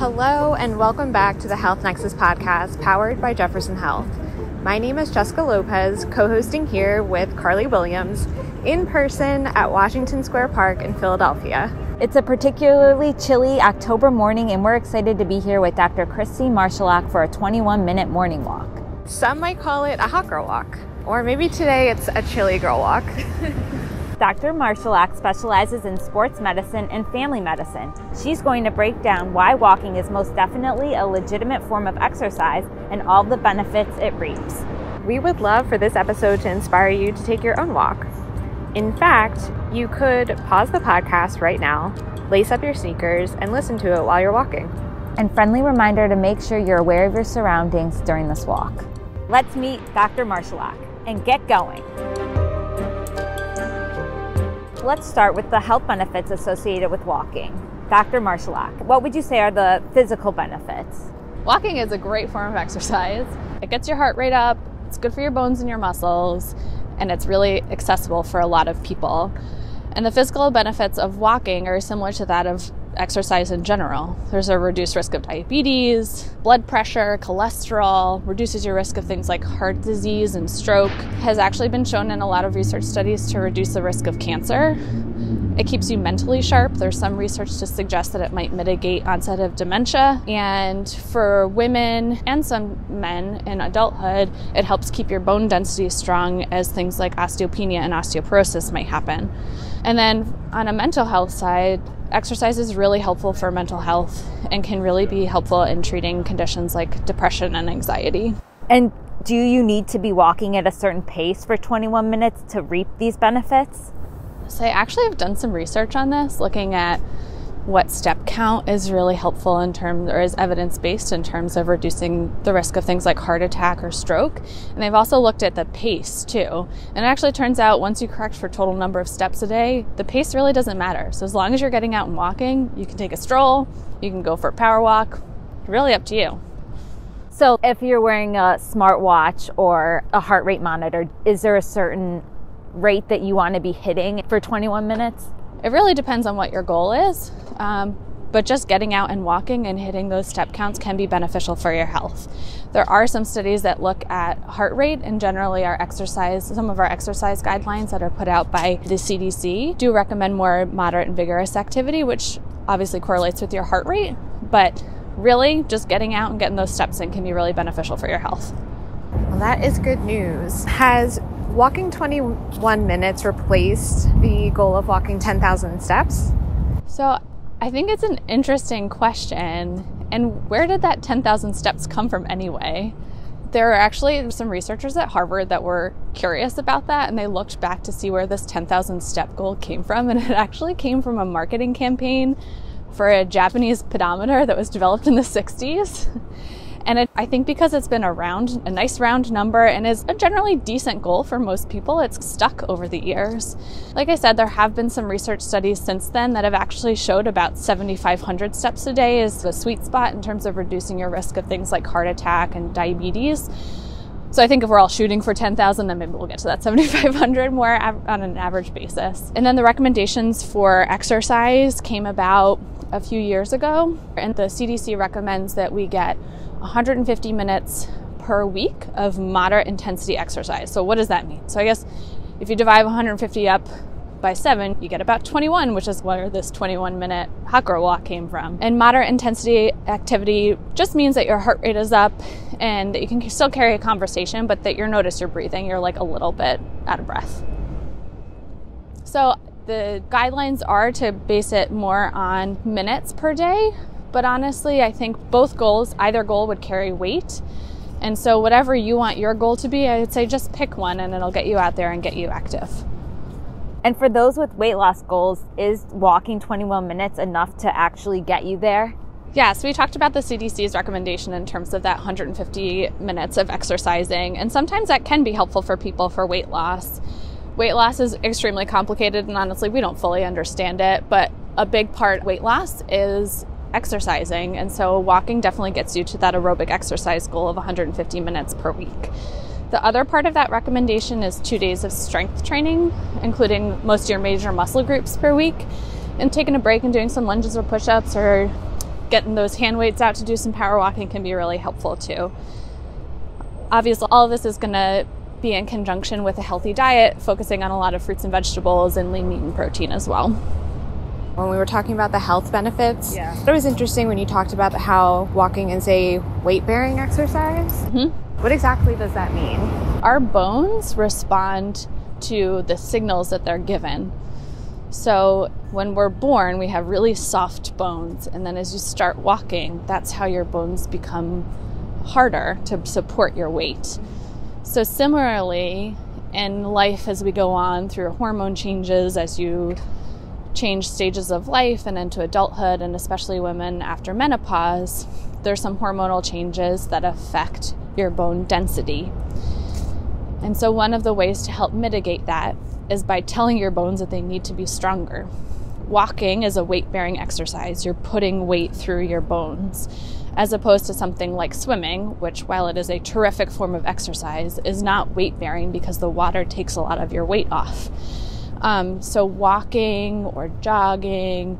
Hello, and welcome back to the Health Nexus podcast powered by Jefferson Health. My name is Jessica Lopez, co hosting here with Carly Williams in person at Washington Square Park in Philadelphia. It's a particularly chilly October morning, and we're excited to be here with Dr. Christy Marschilok for a 21 minute morning walk. Some might call it a hot girl walk, or maybe today it's a chilly girl walk. Dr. Marschilok specializes in sports medicine and family medicine. She's going to break down why walking is most definitely a legitimate form of exercise and all the benefits it reaps. We would love for this episode to inspire you to take your own walk. In fact, you could pause the podcast right now, lace up your sneakers, and listen to it while you're walking. And friendly reminder to make sure you're aware of your surroundings during this walk. Let's meet Dr. Marschilok and get going. Let's start with the health benefits associated with walking. Dr. Marschilok, what would you say are the physical benefits? Walking is a great form of exercise. It gets your heart rate up, it's good for your bones and your muscles, and it's really accessible for a lot of people. And the physical benefits of walking are similar to that of exercise in general. There's a reduced risk of diabetes, blood pressure, cholesterol, reduces your risk of things like heart disease and stroke, has actually been shown in a lot of research studies to reduce the risk of cancer. It keeps you mentally sharp. There's some research to suggest that it might mitigate onset of dementia. And for women and some men in adulthood, it helps keep your bone density strong as things like osteopenia and osteoporosis might happen. And then on a mental health side, exercise is really helpful for mental health and can really be helpful in treating conditions like depression and anxiety. And do you need to be walking at a certain pace for 21 minutes to reap these benefits? So, I actually have done some research on this, looking at what step count is really helpful in terms or is evidence based in terms of reducing the risk of things like heart attack or stroke. And they've also looked at the pace too. And it actually turns out once you correct for total number of steps a day, the pace really doesn't matter. So as long as you're getting out and walking, you can take a stroll, you can go for a power walk, really up to you. So if you're wearing a smartwatch or a heart rate monitor, is there a certain rate that you want to be hitting for 21 minutes? It really depends on what your goal is. Um, but just getting out and walking and hitting those step counts can be beneficial for your health. There are some studies that look at heart rate and generally our exercise, some of our exercise guidelines that are put out by the CDC do recommend more moderate and vigorous activity, which obviously correlates with your heart rate. But really, just getting out and getting those steps in can be really beneficial for your health. Well, that is good news. Has walking 21 minutes replaced the goal of walking 10,000 steps? So I think it's an interesting question. And where did that 10,000 steps come from anyway? There are actually some researchers at Harvard that were curious about that and they looked back to see where this 10,000 step goal came from. And it actually came from a marketing campaign for a Japanese pedometer that was developed in the 60s. And it, I think because it's been around, a nice round number, and is a generally decent goal for most people, it's stuck over the years. Like I said, there have been some research studies since then that have actually showed about 7,500 steps a day is the sweet spot in terms of reducing your risk of things like heart attack and diabetes. So I think if we're all shooting for 10,000, then maybe we'll get to that 7,500 more on an average basis. And then the recommendations for exercise came about a few years ago, and the CDC recommends that we get 150 minutes per week of moderate intensity exercise. So, what does that mean? So, I guess if you divide 150 up by seven, you get about 21, which is where this 21 minute hot girl walk came from. And moderate intensity activity just means that your heart rate is up and that you can still carry a conversation, but that you notice you're breathing, you're like a little bit out of breath. So the guidelines are to base it more on minutes per day but honestly, I think both goals, either goal would carry weight. And so, whatever you want your goal to be, I would say just pick one and it'll get you out there and get you active. And for those with weight loss goals, is walking 21 minutes enough to actually get you there? Yeah, so we talked about the CDC's recommendation in terms of that 150 minutes of exercising, and sometimes that can be helpful for people for weight loss. Weight loss is extremely complicated, and honestly, we don't fully understand it, but a big part weight loss is exercising. And so walking definitely gets you to that aerobic exercise goal of 150 minutes per week. The other part of that recommendation is two days of strength training, including most of your major muscle groups per week, and taking a break and doing some lunges or push ups or getting those hand weights out to do some power walking can be really helpful too. Obviously, all of this is going to be in conjunction with a healthy diet, focusing on a lot of fruits and vegetables and lean meat and protein as well. When we were talking about the health benefits, Yeah. it was interesting when you talked about how walking is a weight bearing exercise. Mhm. What exactly does that mean? Our bones respond to the signals that they're given. So when we're born, we have really soft bones, and then as you start walking, that's how your bones become harder to support your weight. So, similarly, in life, as we go on through hormone changes, as you change stages of life and into adulthood, and especially women after menopause, there's some hormonal changes that affect your bone density. And so, one of the ways to help mitigate that is by telling your bones that they need to be stronger. Walking is a weight bearing exercise, you're putting weight through your bones, as opposed to something like swimming, which, while it is a terrific form of exercise, is not weight bearing because the water takes a lot of your weight off. Um, so, walking or jogging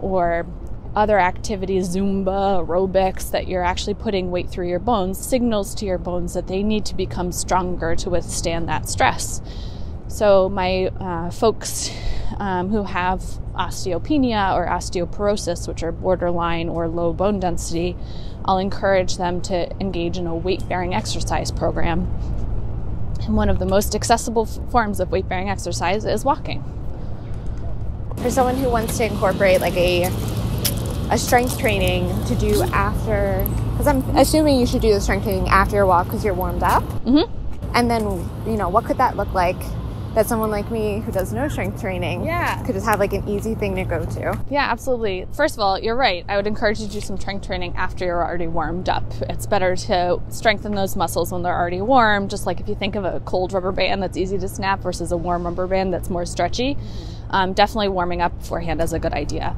or other activities, Zumba, aerobics, that you're actually putting weight through your bones, signals to your bones that they need to become stronger to withstand that stress. So, my uh, folks um, who have osteopenia or osteoporosis, which are borderline or low bone density, I'll encourage them to engage in a weight bearing exercise program. And one of the most accessible f- forms of weight bearing exercise is walking. For someone who wants to incorporate like a a strength training to do after, because I'm assuming you should do the strength training after your walk because you're warmed up. Mhm. And then, you know, what could that look like? That someone like me who does no strength training Yeah. could just have like an easy thing to go to. Yeah, absolutely. First of all, you're right. I would encourage you to do some strength training after you're already warmed up. It's better to strengthen those muscles when they're already warm, just like if you think of a cold rubber band that's easy to snap versus a warm rubber band that's more stretchy. Um, definitely warming up beforehand is a good idea.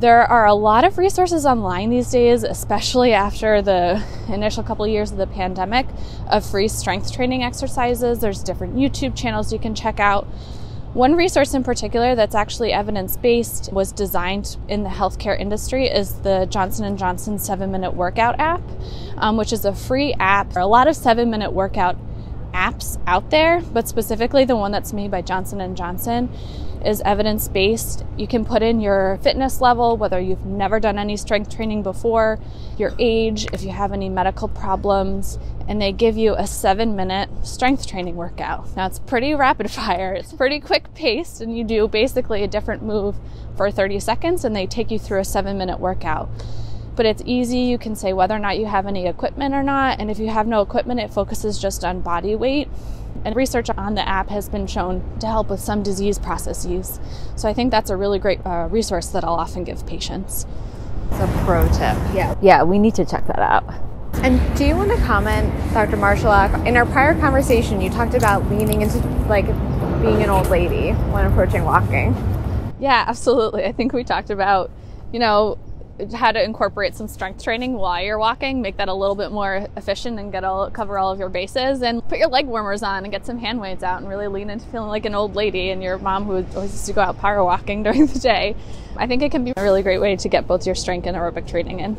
There are a lot of resources online these days, especially after the initial couple of years of the pandemic, of free strength training exercises. There's different YouTube channels you can check out. One resource in particular that's actually evidence-based was designed in the healthcare industry is the Johnson & Johnson 7-minute workout app, um, which is a free app. A lot of 7-minute workout apps out there, but specifically the one that's made by Johnson & Johnson is evidence-based. You can put in your fitness level, whether you've never done any strength training before, your age, if you have any medical problems, and they give you a 7-minute strength training workout. Now it's pretty rapid fire. It's pretty quick paced and you do basically a different move for 30 seconds and they take you through a 7-minute workout but it's easy. You can say whether or not you have any equipment or not. And if you have no equipment, it focuses just on body weight. And research on the app has been shown to help with some disease processes. Use so I think that's a really great uh, resource that I'll often give patients. It's a pro tip. Yeah. Yeah, we need to check that out. And do you want to comment, Dr. Marschilok? In our prior conversation, you talked about leaning into like being an old lady when approaching walking. Yeah, absolutely. I think we talked about, you know, how to incorporate some strength training while you're walking, make that a little bit more efficient and get all cover all of your bases and put your leg warmers on and get some hand weights out and really lean into feeling like an old lady and your mom who always used to go out power walking during the day. I think it can be a really great way to get both your strength and aerobic training in.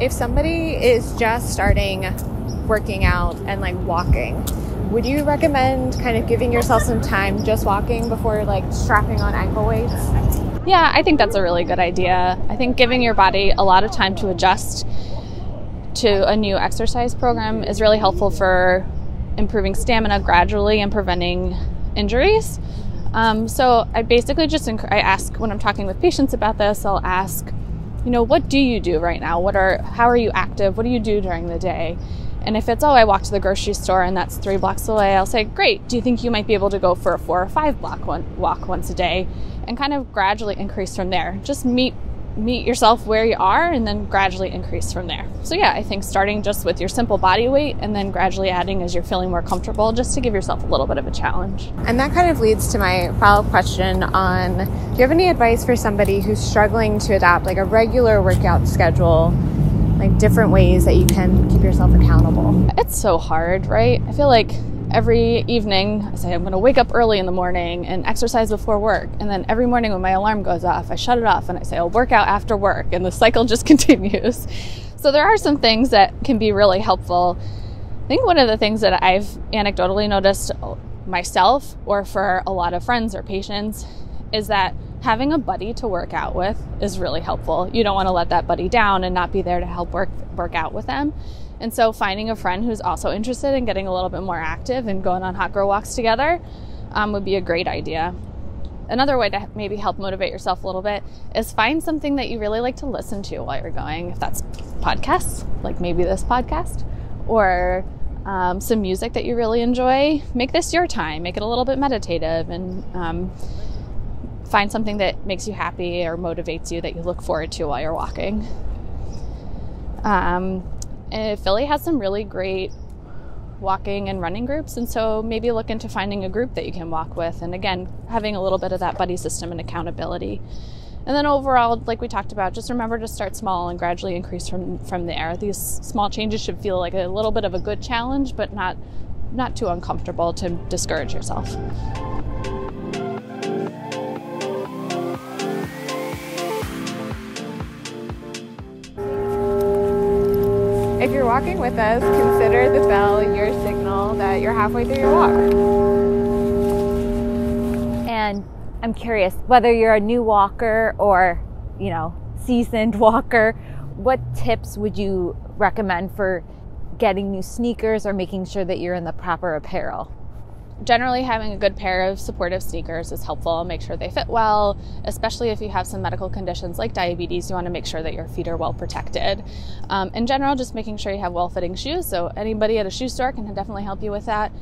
If somebody is just starting working out and like walking, would you recommend kind of giving yourself some time just walking before like strapping on ankle weights? Yeah, I think that's a really good idea. I think giving your body a lot of time to adjust to a new exercise program is really helpful for improving stamina gradually and preventing injuries. Um, so I basically just enc- I ask when I'm talking with patients about this, I'll ask, you know, what do you do right now? What are how are you active? What do you do during the day? And if it's oh, I walk to the grocery store and that's three blocks away, I'll say, great. Do you think you might be able to go for a four or five block one, walk once a day, and kind of gradually increase from there? Just meet meet yourself where you are, and then gradually increase from there. So yeah, I think starting just with your simple body weight, and then gradually adding as you're feeling more comfortable, just to give yourself a little bit of a challenge. And that kind of leads to my follow up question on do you have any advice for somebody who's struggling to adopt like a regular workout schedule, like different ways that you can keep yourself accountable? It's so hard, right? I feel like every evening I say I'm going to wake up early in the morning and exercise before work. And then every morning when my alarm goes off, I shut it off and I say I'll work out after work. And the cycle just continues. So there are some things that can be really helpful. I think one of the things that I've anecdotally noticed myself or for a lot of friends or patients is that having a buddy to work out with is really helpful. You don't want to let that buddy down and not be there to help work work out with them. And so finding a friend who's also interested in getting a little bit more active and going on hot girl walks together um, would be a great idea. Another way to maybe help motivate yourself a little bit is find something that you really like to listen to while you're going. If that's podcasts, like maybe this podcast, or um, some music that you really enjoy, make this your time. Make it a little bit meditative and um, find something that makes you happy or motivates you that you look forward to while you're walking. Um, Philly has some really great walking and running groups, and so maybe look into finding a group that you can walk with, and again, having a little bit of that buddy system and accountability. And then overall, like we talked about, just remember to start small and gradually increase from from there. These small changes should feel like a little bit of a good challenge, but not not too uncomfortable to discourage yourself. If you're walking with us, consider the bell your signal that you're halfway through your walk. And I'm curious whether you're a new walker or, you know, seasoned walker, what tips would you recommend for getting new sneakers or making sure that you're in the proper apparel? Generally having a good pair of supportive sneakers is helpful. Make sure they fit well, especially if you have some medical conditions like diabetes. You want to make sure that your feet are well protected. Um, in general, just making sure you have well fitting shoes. So, anybody at a shoe store can definitely help you with that.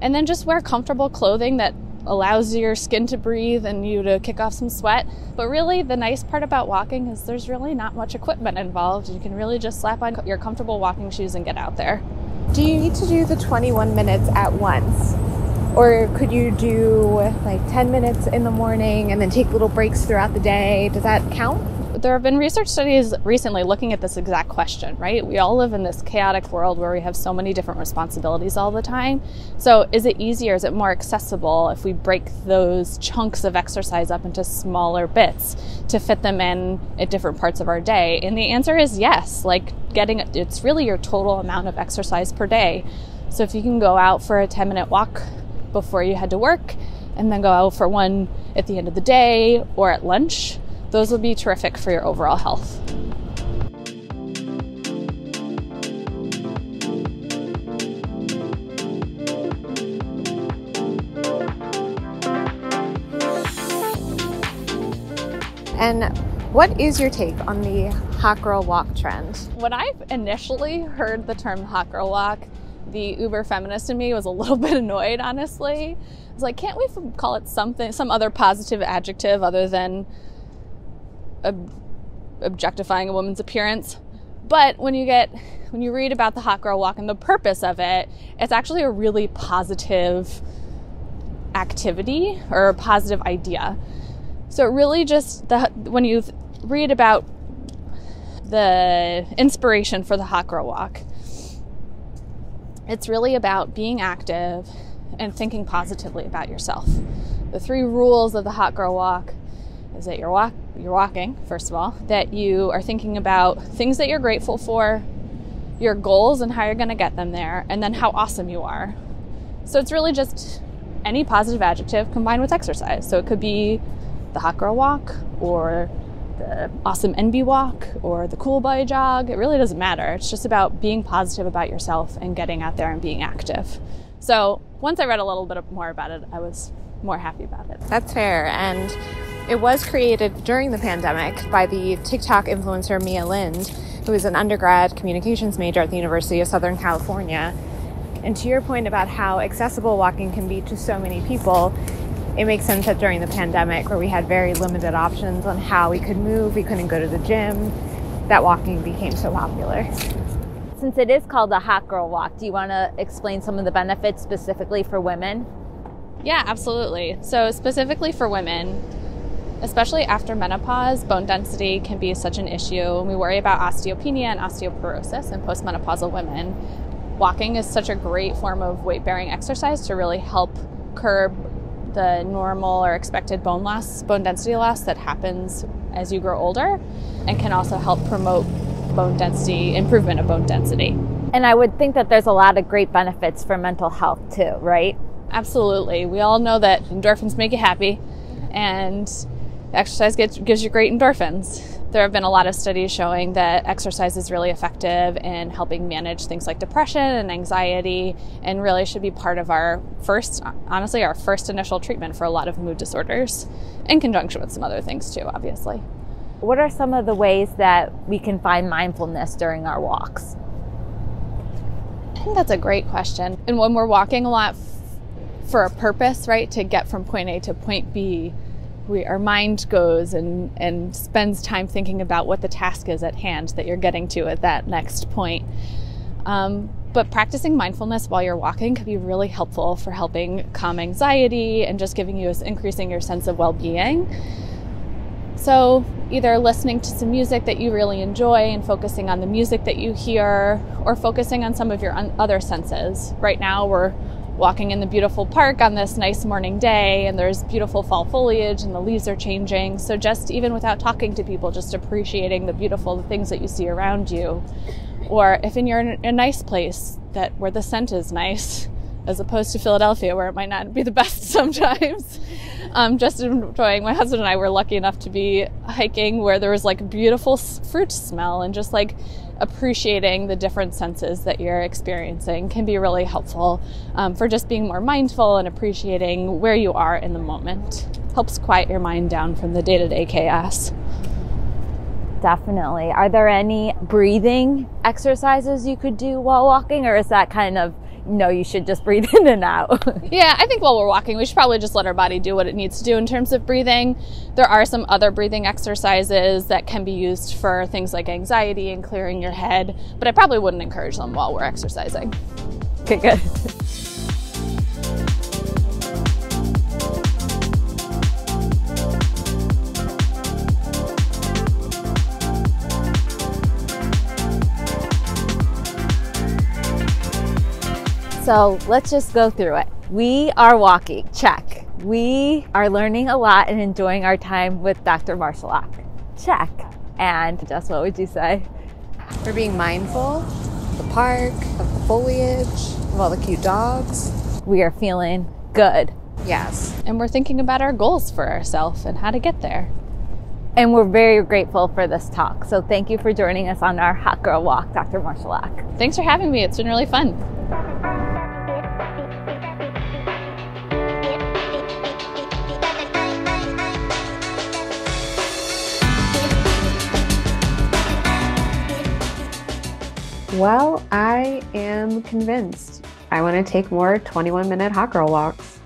And then just wear comfortable clothing that allows your skin to breathe and you to kick off some sweat. But really, the nice part about walking is there's really not much equipment involved. You can really just slap on your comfortable walking shoes and get out there. Do you need to do the 21 minutes at once? Or could you do like 10 minutes in the morning and then take little breaks throughout the day? Does that count? There have been research studies recently looking at this exact question, right? We all live in this chaotic world where we have so many different responsibilities all the time. So, is it easier, is it more accessible if we break those chunks of exercise up into smaller bits to fit them in at different parts of our day? And the answer is yes. Like, getting it's really your total amount of exercise per day. So, if you can go out for a 10 minute walk before you head to work and then go out for one at the end of the day or at lunch, those will be terrific for your overall health. And what is your take on the hot girl walk trend? When I initially heard the term hot girl walk, the uber feminist in me was a little bit annoyed, honestly. I was like, can't we call it something, some other positive adjective other than ob- objectifying a woman's appearance? But when you get, when you read about the hot girl walk and the purpose of it, it's actually a really positive activity or a positive idea. So it really just the when you read about the inspiration for the hot girl walk, it's really about being active and thinking positively about yourself. The three rules of the hot girl walk is that you're walk you're walking, first of all, that you are thinking about things that you're grateful for, your goals and how you're going to get them there, and then how awesome you are. So it's really just any positive adjective combined with exercise. So it could be the hot girl walk or the awesome NB walk or the cool boy jog. It really doesn't matter. It's just about being positive about yourself and getting out there and being active. So once I read a little bit more about it, I was more happy about it. That's fair. And it was created during the pandemic by the TikTok influencer Mia Lind, who is an undergrad communications major at the University of Southern California. And to your point about how accessible walking can be to so many people, it makes sense that during the pandemic, where we had very limited options on how we could move, we couldn't go to the gym, that walking became so popular. Since it is called a hot girl walk, do you want to explain some of the benefits specifically for women? Yeah, absolutely. So, specifically for women, especially after menopause, bone density can be such an issue. We worry about osteopenia and osteoporosis in postmenopausal women. walking is such a great form of weight bearing exercise to really help curb the normal or expected bone loss, bone density loss that happens as you grow older, and can also help promote bone density, improvement of bone density. And I would think that there's a lot of great benefits for mental health too, right? Absolutely. We all know that endorphins make you happy, and exercise gets, gives you great endorphins. There have been a lot of studies showing that exercise is really effective in helping manage things like depression and anxiety, and really should be part of our first, honestly, our first initial treatment for a lot of mood disorders, in conjunction with some other things too, obviously. What are some of the ways that we can find mindfulness during our walks? I think that's a great question. And when we're walking a lot f- for a purpose, right, to get from point A to point B, we, our mind goes and, and spends time thinking about what the task is at hand that you're getting to at that next point. Um, but practicing mindfulness while you're walking can be really helpful for helping calm anxiety and just giving you increasing your sense of well-being. So, either listening to some music that you really enjoy and focusing on the music that you hear, or focusing on some of your other senses. Right now, we're walking in the beautiful park on this nice morning day and there's beautiful fall foliage and the leaves are changing. So just even without talking to people, just appreciating the beautiful things that you see around you. Or if you're in a nice place that where the scent is nice, as opposed to Philadelphia where it might not be the best sometimes. Um, just enjoying. My husband and I were lucky enough to be hiking where there was like beautiful fruit smell and just like appreciating the different senses that you're experiencing can be really helpful um, for just being more mindful and appreciating where you are in the moment. Helps quiet your mind down from the day to day chaos. Definitely. Are there any breathing exercises you could do while walking, or is that kind of no, you should just breathe in and out. yeah, I think while we're walking, we should probably just let our body do what it needs to do in terms of breathing. There are some other breathing exercises that can be used for things like anxiety and clearing your head, but I probably wouldn't encourage them while we're exercising. Okay, good. So let's just go through it. We are walking, check. We are learning a lot and enjoying our time with Dr. Marshall check. And Jess, what would you say? We're being mindful of the park, of the foliage, of all the cute dogs. We are feeling good. Yes. And we're thinking about our goals for ourselves and how to get there. And we're very grateful for this talk. So thank you for joining us on our Hot Girl Walk, Dr. Marshall Thanks for having me. It's been really fun. Well, I am convinced. I want to take more 21 minute hot girl walks.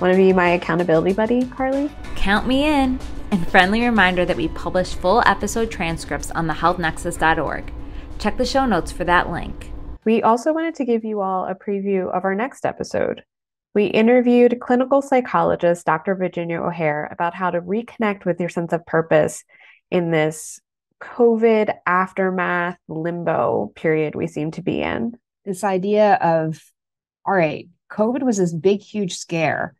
Want to be my accountability buddy, Carly? Count me in. And friendly reminder that we publish full episode transcripts on thehealthnexus.org. Check the show notes for that link. We also wanted to give you all a preview of our next episode. We interviewed clinical psychologist Dr. Virginia O'Hare about how to reconnect with your sense of purpose in this COVID aftermath limbo period we seem to be in. This idea of, all right, COVID was this big, huge scare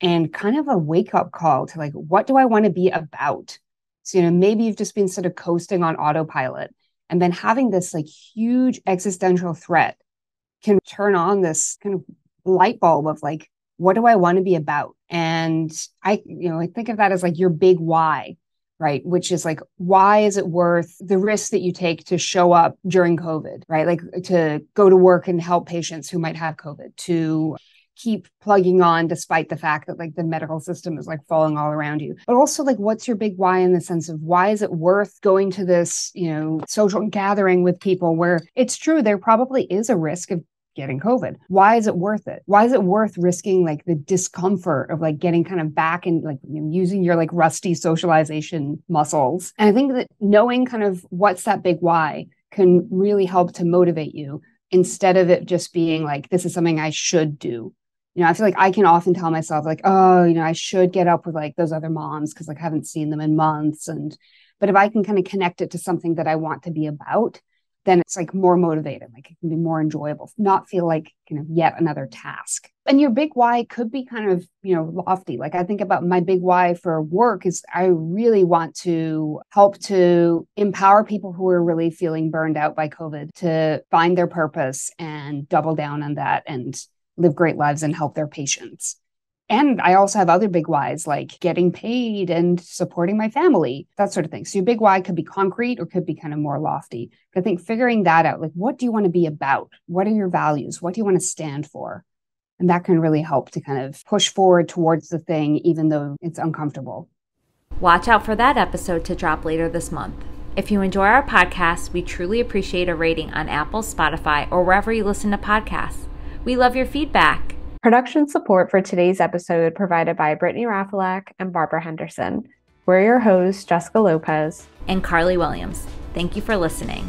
and kind of a wake up call to like, what do I want to be about? So, you know, maybe you've just been sort of coasting on autopilot and then having this like huge existential threat can turn on this kind of light bulb of like, what do I want to be about? And I, you know, I think of that as like your big why right? Which is like, why is it worth the risk that you take to show up during COVID, right? Like to go to work and help patients who might have COVID, to keep plugging on despite the fact that like the medical system is like falling all around you but also like what's your big why in the sense of why is it worth going to this you know social gathering with people where it's true there probably is a risk of getting COVID. Why is it worth it? Why is it worth risking like the discomfort of like getting kind of back and like you know, using your like rusty socialization muscles? And I think that knowing kind of what's that big why can really help to motivate you instead of it just being like, this is something I should do. You know, I feel like I can often tell myself like, oh, you know, I should get up with like those other moms because like I haven't seen them in months. And but if I can kind of connect it to something that I want to be about, then it's like more motivated, like it can be more enjoyable, not feel like kind of yet another task. And your big why could be kind of, you know, lofty. Like I think about my big why for work is I really want to help to empower people who are really feeling burned out by COVID to find their purpose and double down on that and live great lives and help their patients. And I also have other big whys like getting paid and supporting my family, that sort of thing. So your big why could be concrete or could be kind of more lofty. I think figuring that out, like what do you want to be about? What are your values? What do you want to stand for? And that can really help to kind of push forward towards the thing, even though it's uncomfortable. Watch out for that episode to drop later this month. If you enjoy our podcast, we truly appreciate a rating on Apple, Spotify, or wherever you listen to podcasts. We love your feedback. Production support for today's episode provided by Brittany Rafalak and Barbara Henderson. We're your hosts, Jessica Lopez and Carly Williams. Thank you for listening.